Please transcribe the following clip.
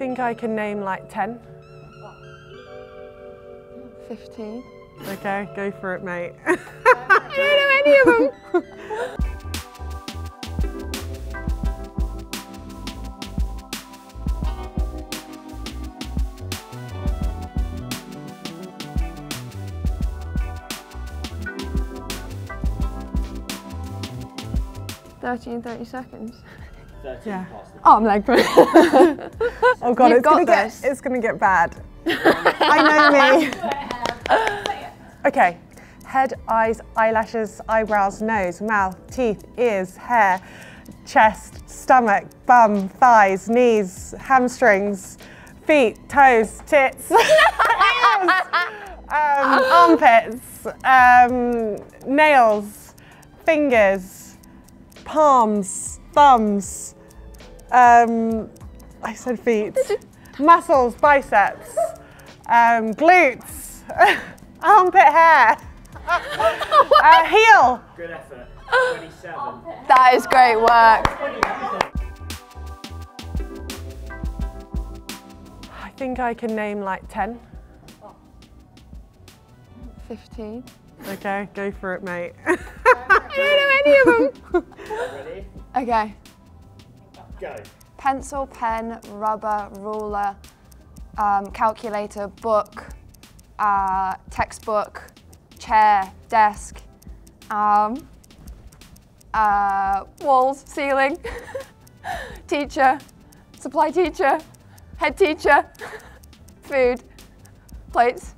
think I can name like 10. 15. Okay, go for it, mate. I don't know any of them. Thirty and thirty seconds. 13 Yeah. past the Arm leg break. Oh god, You've it's gonna got get it's gonna get bad. I know me. okay. Head, eyes, eyelashes, eyebrows, nose, mouth, teeth, ears, hair, chest, stomach, bum, thighs, knees, hamstrings, feet, toes, tits, ears, um, armpits, um, nails, fingers, palms, thumbs, um, I said feet, muscles, biceps, um, glutes, armpit hair, uh, heel. Good effort. 27. that is great work. I think I can name like 10. 15. Okay, go for it, mate. I don't know any of them. Okay. Go. Pencil, pen, rubber, ruler, um, calculator, book, uh, textbook, chair, desk, um, uh, walls, ceiling, teacher, supply teacher, head teacher, food, plates,